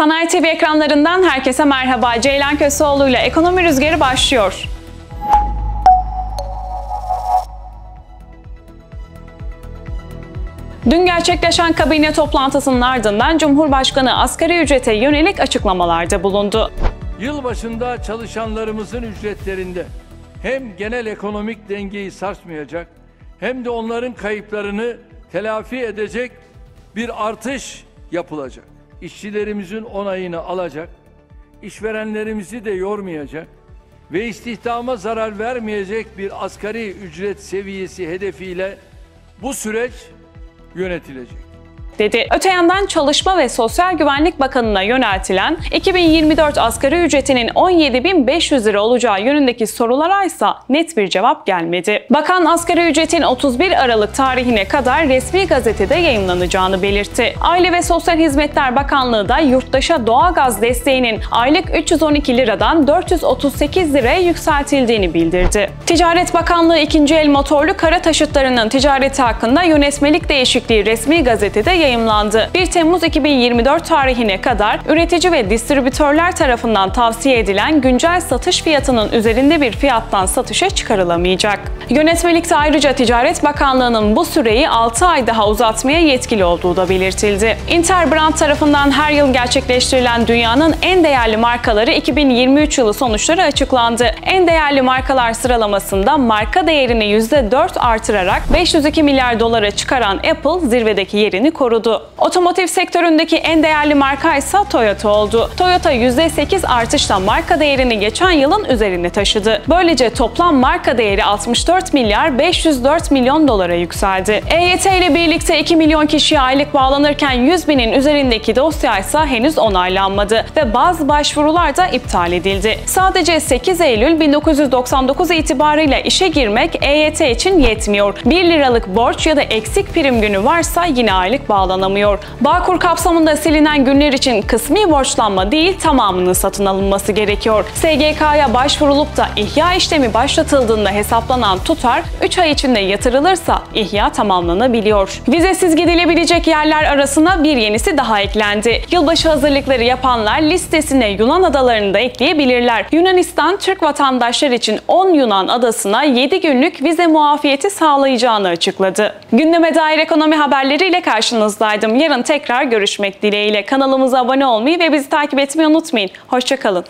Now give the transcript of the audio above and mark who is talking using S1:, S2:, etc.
S1: Sanayi TV ekranlarından herkese merhaba. Ceylan Köseoğlu ile Ekonomi Rüzgarı başlıyor. Dün gerçekleşen kabine toplantısının ardından Cumhurbaşkanı asgari ücrete yönelik açıklamalarda bulundu.
S2: Yılbaşında çalışanlarımızın ücretlerinde hem genel ekonomik dengeyi sarsmayacak hem de onların kayıplarını telafi edecek bir artış yapılacak. İşçilerimizin onayını alacak, işverenlerimizi de yormayacak ve istihdama zarar vermeyecek bir asgari ücret seviyesi hedefiyle bu süreç yönetilecek
S1: dedi. Öte yandan Çalışma ve Sosyal Güvenlik Bakanı'na yöneltilen 2024 asgari ücretinin 17.500 lira olacağı yönündeki sorulara ise net bir cevap gelmedi. Bakan asgari ücretin 31 Aralık tarihine kadar resmi gazetede yayınlanacağını belirtti. Aile ve Sosyal Hizmetler Bakanlığı da yurttaşa doğalgaz desteğinin aylık 312 liradan 438 liraya yükseltildiğini bildirdi. Ticaret Bakanlığı ikinci el motorlu kara taşıtlarının ticareti hakkında yönetmelik değişikliği resmi gazetede yayımlandı. 1 Temmuz 2024 tarihine kadar üretici ve distribütörler tarafından tavsiye edilen güncel satış fiyatının üzerinde bir fiyattan satışa çıkarılamayacak. Yönetmelikte ayrıca Ticaret Bakanlığı'nın bu süreyi 6 ay daha uzatmaya yetkili olduğu da belirtildi. Interbrand tarafından her yıl gerçekleştirilen dünyanın en değerli markaları 2023 yılı sonuçları açıklandı. En değerli markalar sıralamasında marka değerini %4 artırarak 502 milyar dolara çıkaran Apple zirvedeki yerini korudu korudu. Otomotiv sektöründeki en değerli marka ise Toyota oldu. Toyota %8 artışla marka değerini geçen yılın üzerine taşıdı. Böylece toplam marka değeri 64 milyar 504 milyon dolara yükseldi. EYT ile birlikte 2 milyon kişiye aylık bağlanırken 100 binin üzerindeki dosya ise henüz onaylanmadı ve bazı başvurular da iptal edildi. Sadece 8 Eylül 1999 itibarıyla işe girmek EYT için yetmiyor. 1 liralık borç ya da eksik prim günü varsa yine aylık bağlanır bağlanamıyor. Bağkur kapsamında silinen günler için kısmi borçlanma değil tamamının satın alınması gerekiyor. SGK'ya başvurulup da ihya işlemi başlatıldığında hesaplanan tutar 3 ay içinde yatırılırsa ihya tamamlanabiliyor. Vizesiz gidilebilecek yerler arasına bir yenisi daha eklendi. Yılbaşı hazırlıkları yapanlar listesine Yunan adalarını da ekleyebilirler. Yunanistan Türk vatandaşlar için 10 Yunan adasına 7 günlük vize muafiyeti sağlayacağını açıkladı. Gündeme dair ekonomi haberleriyle karşınızda karşınızdaydım. Yarın tekrar görüşmek dileğiyle. Kanalımıza abone olmayı ve bizi takip etmeyi unutmayın. Hoşçakalın.